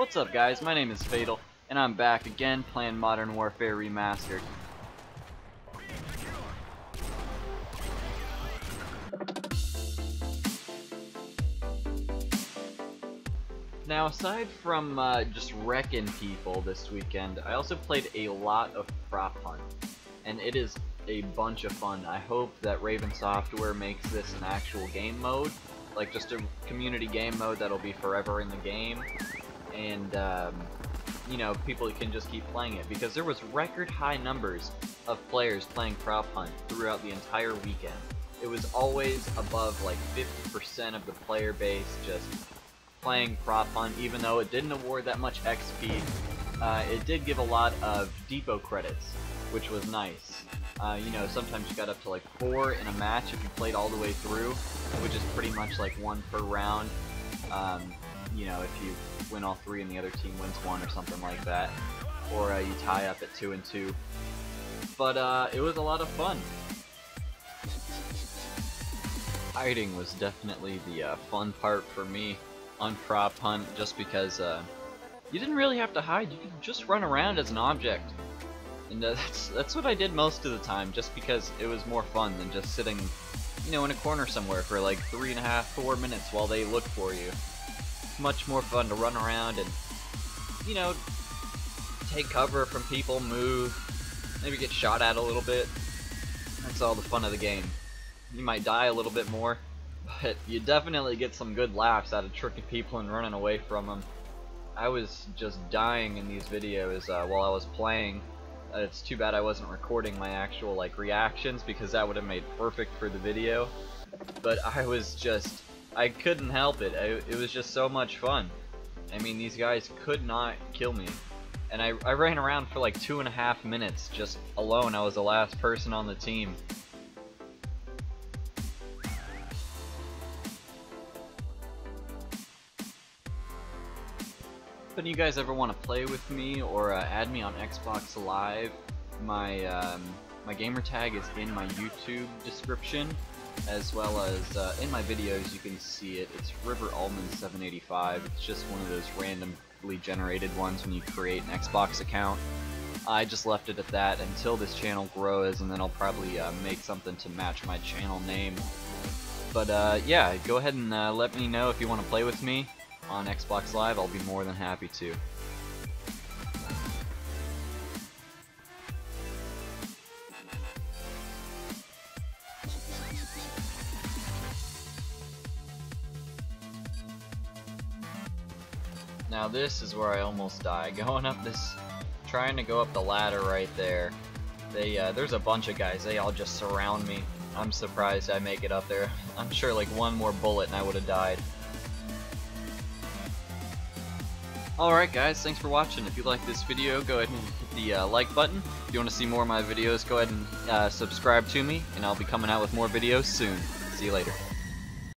What's up guys, my name is Fatal, and I'm back again playing Modern Warfare Remastered. Now aside from uh, just wrecking people this weekend, I also played a lot of Prop Hunt, and it is a bunch of fun. I hope that Raven Software makes this an actual game mode, like just a community game mode that'll be forever in the game, and um, you know people can just keep playing it because there was record high numbers of players playing Prop Hunt throughout the entire weekend. It was always above like 50% of the player base just playing Prop Hunt, even though it didn't award that much XP. Uh, it did give a lot of depot credits, which was nice. Uh, you know, sometimes you got up to like four in a match if you played all the way through, which is pretty much like one per round. Um, you know, if you win all three and the other team wins one or something like that. Or uh, you tie up at two and two. But uh, it was a lot of fun. Hiding was definitely the uh, fun part for me on prop hunt just because uh, you didn't really have to hide, you could just run around as an object. And uh, that's, that's what I did most of the time, just because it was more fun than just sitting, you know, in a corner somewhere for like three and a half, four minutes while they look for you. Much more fun to run around and, you know, take cover from people, move, maybe get shot at a little bit. That's all the fun of the game. You might die a little bit more, but you definitely get some good laughs out of tricking people and running away from them. I was just dying in these videos uh, while I was playing. Uh, it's too bad I wasn't recording my actual like reactions because that would have made perfect for the video. But I was just, I couldn't help it. I, it was just so much fun. I mean, these guys could not kill me. And I, I ran around for like two and a half minutes just alone. I was the last person on the team. If you guys ever want to play with me or uh, add me on Xbox Live, my um, my gamer tag is in my YouTube description, as well as uh, in my videos you can see it. It's River Almond 785. It's just one of those randomly generated ones when you create an Xbox account. I just left it at that until this channel grows, and then I'll probably uh, make something to match my channel name. But uh, yeah, go ahead and uh, let me know if you want to play with me on Xbox Live, I'll be more than happy to. Now this is where I almost die. Going up this, trying to go up the ladder right there. They, uh, there's a bunch of guys. They all just surround me. I'm surprised I make it up there. I'm sure like one more bullet and I would have died. Alright guys, thanks for watching. If you like this video, go ahead and hit the uh, like button. If you want to see more of my videos, go ahead and uh, subscribe to me, and I'll be coming out with more videos soon. See you later.